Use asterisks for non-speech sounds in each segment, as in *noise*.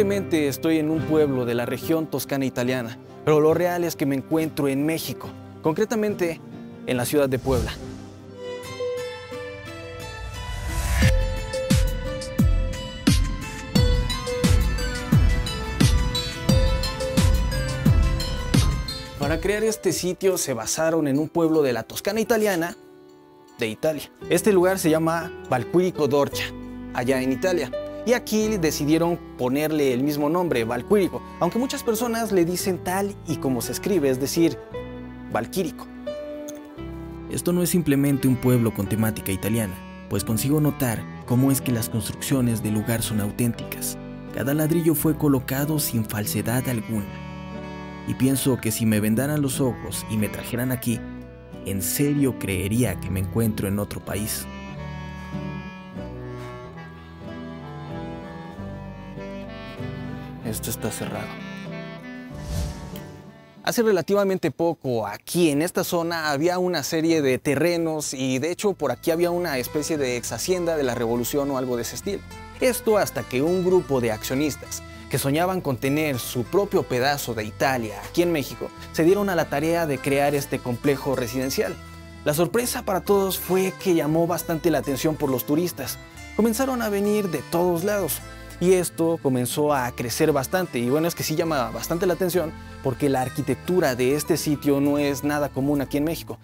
Estoy en un pueblo de la región toscana italiana, pero lo real es que me encuentro en México, concretamente en la ciudad de Puebla. Para crear este sitio se basaron en un pueblo de la Toscana italiana de Italia. Este lugar se llama Valquirico d'Orcia, allá en Italia. Y aquí decidieron ponerle el mismo nombre, Valquirico, aunque muchas personas le dicen tal y como se escribe, es decir, Valquirico. Esto no es simplemente un pueblo con temática italiana, pues consigo notar cómo es que las construcciones del lugar son auténticas. Cada ladrillo fue colocado sin falsedad alguna. Y pienso que si me vendaran los ojos y me trajeran aquí, en serio creería que me encuentro en otro país. Esto está cerrado. Hace relativamente poco, aquí en esta zona había una serie de terrenos y de hecho por aquí había una especie de ex hacienda de la revolución o algo de ese estilo. Esto hasta que un grupo de accionistas que soñaban con tener su propio pedazo de Italia aquí en México, se dieron a la tarea de crear este complejo residencial. La sorpresa para todos fue que llamó bastante la atención por los turistas. Comenzaron a venir de todos lados y esto comenzó a crecer bastante y bueno es que sí llama bastante la atención porque la arquitectura de este sitio no es nada común aquí en México.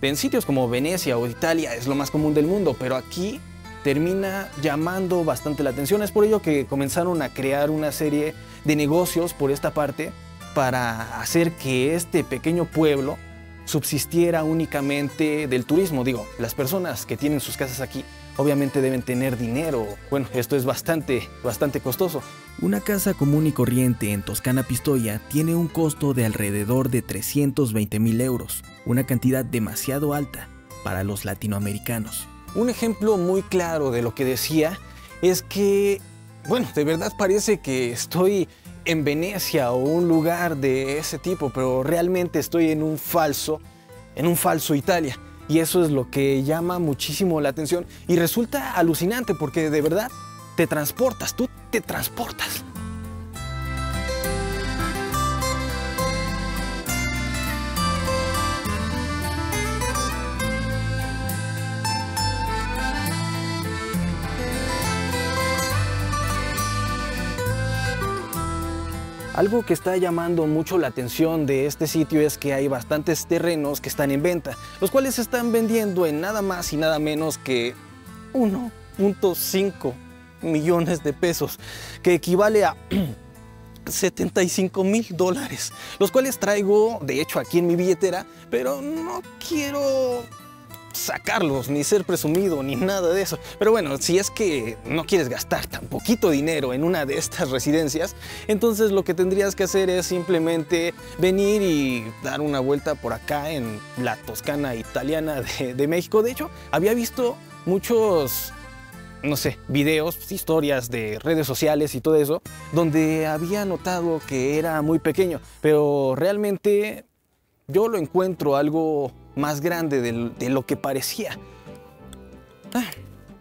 En sitios como Venecia o Italia es lo más común del mundo, pero aquí termina llamando bastante la atención. Es por ello que comenzaron a crear una serie de negocios por esta parte para hacer que este pequeño pueblo subsistiera únicamente del turismo. Digo, las personas que tienen sus casas aquí obviamente deben tener dinero. Bueno, esto es bastante, bastante costoso. Una casa común y corriente en Toscana Pistoia tiene un costo de alrededor de 320 mil euros, una cantidad demasiado alta para los latinoamericanos. Un ejemplo muy claro de lo que decía es que, bueno, de verdad parece que estoy en Venecia o un lugar de ese tipo, pero realmente estoy en un falso, en un falso Italia. Y eso es lo que llama muchísimo la atención y resulta alucinante porque de verdad te transportas, tú te transportas. Algo que está llamando mucho la atención de este sitio es que hay bastantes terrenos que están en venta, los cuales se están vendiendo en nada más y nada menos que 1.5 millones de pesos, que equivale a *clears throat* 75 mil dólares, los cuales traigo de hecho aquí en mi billetera, pero no quiero sacarlos, ni ser presumido, ni nada de eso. Pero bueno, si es que no quieres gastar tan poquito dinero en una de estas residencias, entonces lo que tendrías que hacer es simplemente venir y dar una vuelta por acá en la Toscana italiana de, México. De hecho, había visto muchos no sé, videos, historias de redes sociales y todo eso, donde había notado que era muy pequeño, pero realmente yo lo encuentro algo más grande de, lo que parecía. Ah,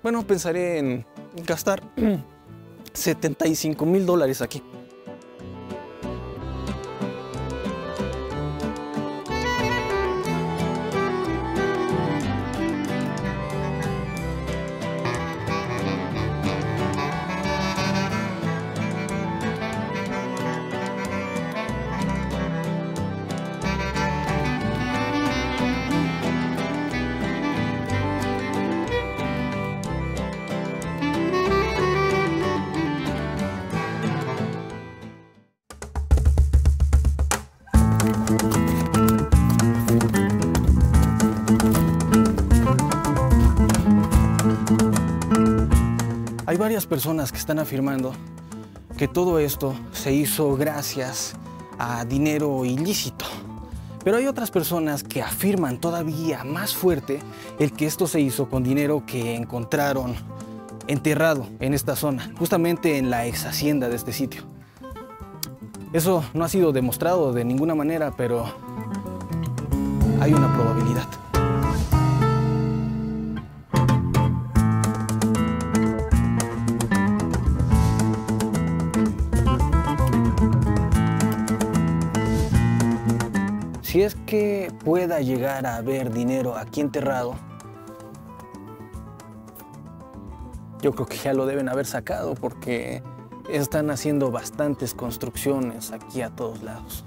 bueno, pensaré en gastar *clears throat* 75 mil dólares aquí. Personas que están afirmando que todo esto se hizo gracias a dinero ilícito. Pero hay otras personas que afirman todavía más fuerte el que esto se hizo con dinero que encontraron enterrado en esta zona, justamente en la ex hacienda de este sitio. Eso no ha sido demostrado de ninguna manera, pero hay una probabilidad. Si es que pueda llegar a haber dinero aquí enterrado, yo creo que ya lo deben haber sacado porque están haciendo bastantes construcciones aquí a todos lados.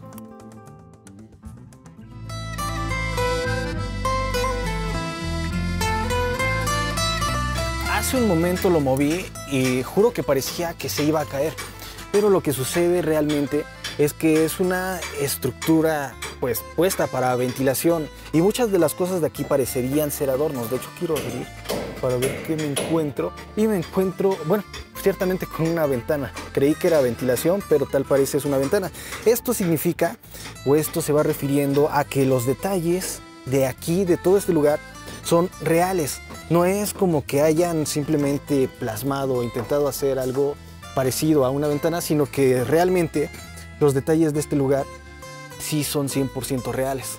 Hace un momento lo moví y juro que parecía que se iba a caer, pero lo que sucede realmente es que es una estructura pues puesta para ventilación y muchas de las cosas de aquí parecerían ser adornos. De hecho quiero abrir para ver qué me encuentro y me encuentro, bueno, ciertamente con una ventana. Creí que era ventilación, pero tal parece es una ventana. Esto significa, o esto se va refiriendo a que los detalles de aquí, de todo este lugar, son reales. No es como que hayan simplemente plasmado o intentado hacer algo parecido a una ventana, sino que realmente los detalles de este lugar sí son 100% reales.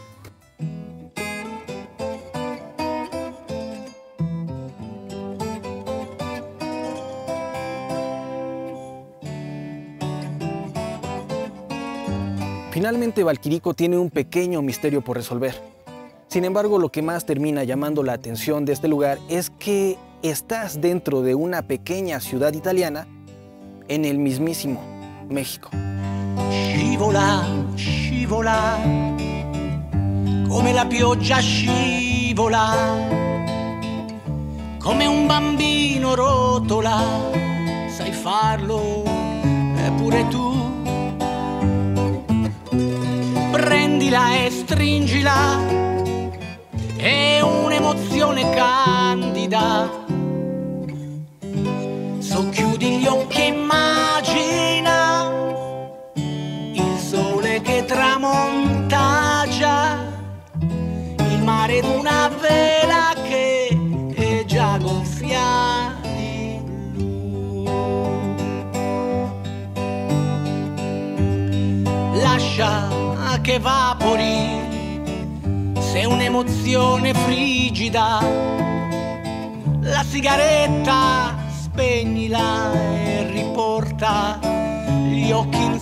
Finalmente Valquirico tiene un pequeño misterio por resolver. Sin embargo, lo que más termina llamando la atención de este lugar es que estás dentro de una pequeña ciudad italiana en el mismísimo México. Scivola, scivola, come la pioggia scivola, come un bambino rotola, sai farlo pure tu. Prendila e stringila, è un'emozione candida. Ed una vela che è già gonfia di blu. Lascia che evapori, se un'emozione frigida, la sigaretta spegnila e riporta gli occhi in